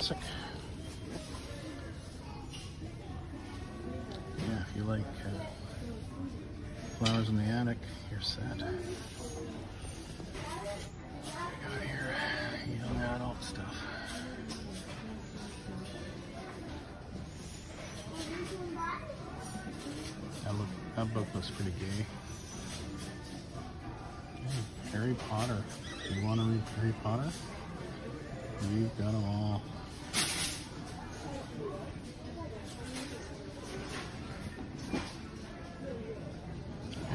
classic. Yeah, if you like uh, flowers in the attic, you're set. Got here young adult stuff. That look that book looks pretty gay. Harry Potter. You want to read Harry Potter? You've got them all.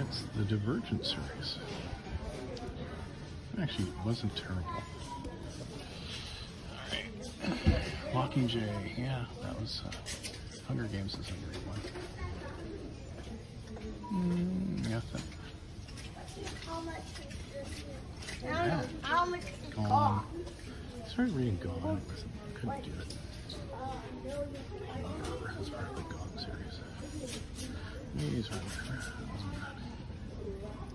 It's the Divergent series. It actually wasn't terrible. Alright. Mockingjay, yeah, that was uh, Hunger Games is a great one. Mm, that, How much is this? Yeah. How much is it Gone. I started reading Gone. Wasn't, couldn't do it. Uh, That's part of the Gone series. These are Wow.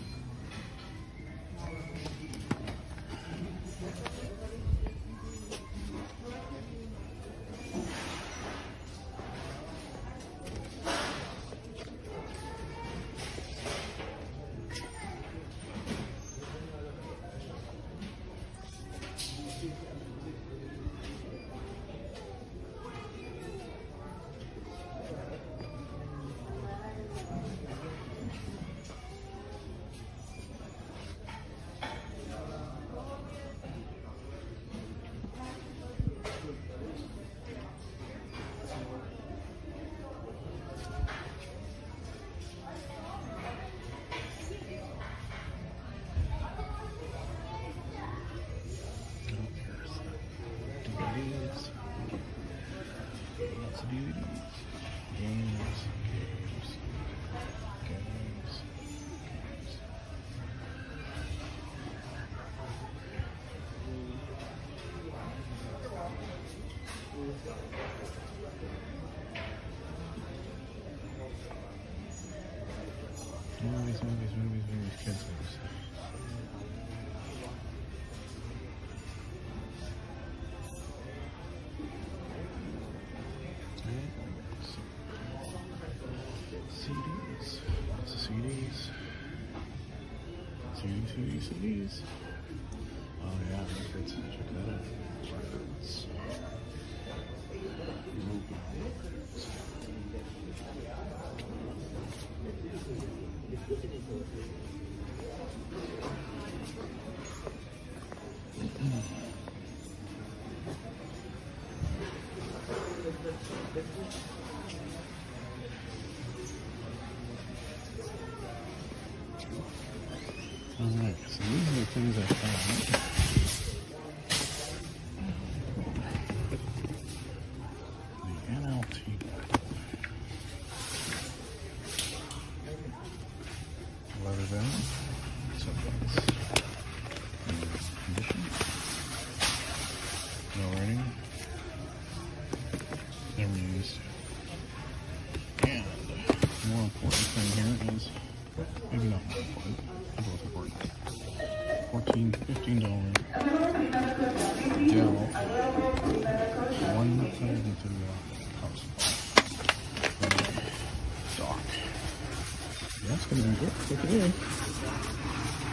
Games, games. Movies, movies, movies, movies, kids movies. these. Series, series, series. Oh yeah, records. Check that out. Records. Records. Thank you. So these are the things I found. The NLT. Leather condition. No writing. And more important thing here is maybe not. They're both important. Fourteen, fifteen dollar Dell one thirty power supply. Dock. Uh, That's gonna be good. it for today.